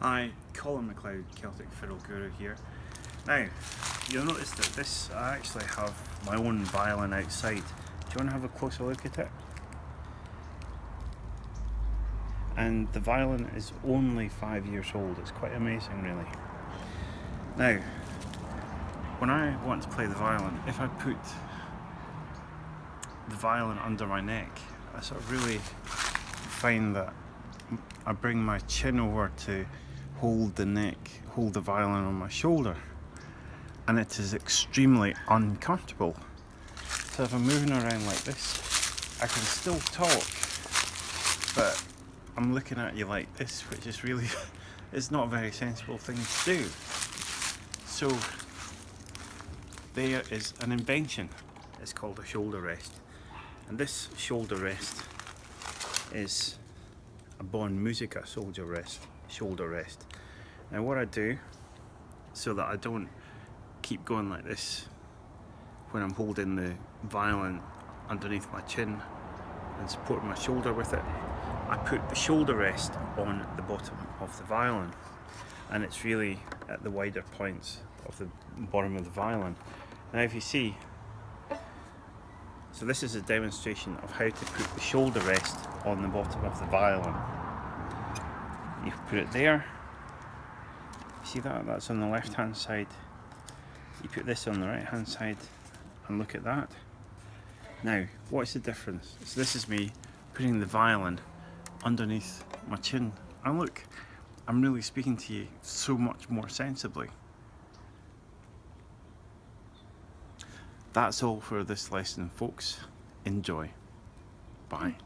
Hi, Colin MacLeod, Celtic Fiddle Guru here. Now, you'll notice that this, I actually have my own violin outside. Do you want to have a closer look at it? And the violin is only five years old. It's quite amazing, really. Now, when I want to play the violin, if I put the violin under my neck, I sort of really find that I bring my chin over to hold the neck, hold the violin on my shoulder and it is extremely uncomfortable. So if I'm moving around like this, I can still talk, but I'm looking at you like this, which is really, it's not a very sensible thing to do. So there is an invention, it's called a shoulder rest. And this shoulder rest is a Bon Musica shoulder rest. Shoulder rest. Now what I do, so that I don't keep going like this when I'm holding the violin underneath my chin and supporting my shoulder with it, I put the shoulder rest on the bottom of the violin and it's really at the wider points of the bottom of the violin. Now if you see, so this is a demonstration of how to put the shoulder rest on the bottom of the violin. You put it there. See that? That's on the left hand side. You put this on the right hand side and look at that. Now, what's the difference? So this is me putting the violin underneath my chin. And look, I'm really speaking to you so much more sensibly. That's all for this lesson, folks. Enjoy. Bye.